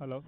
Hello?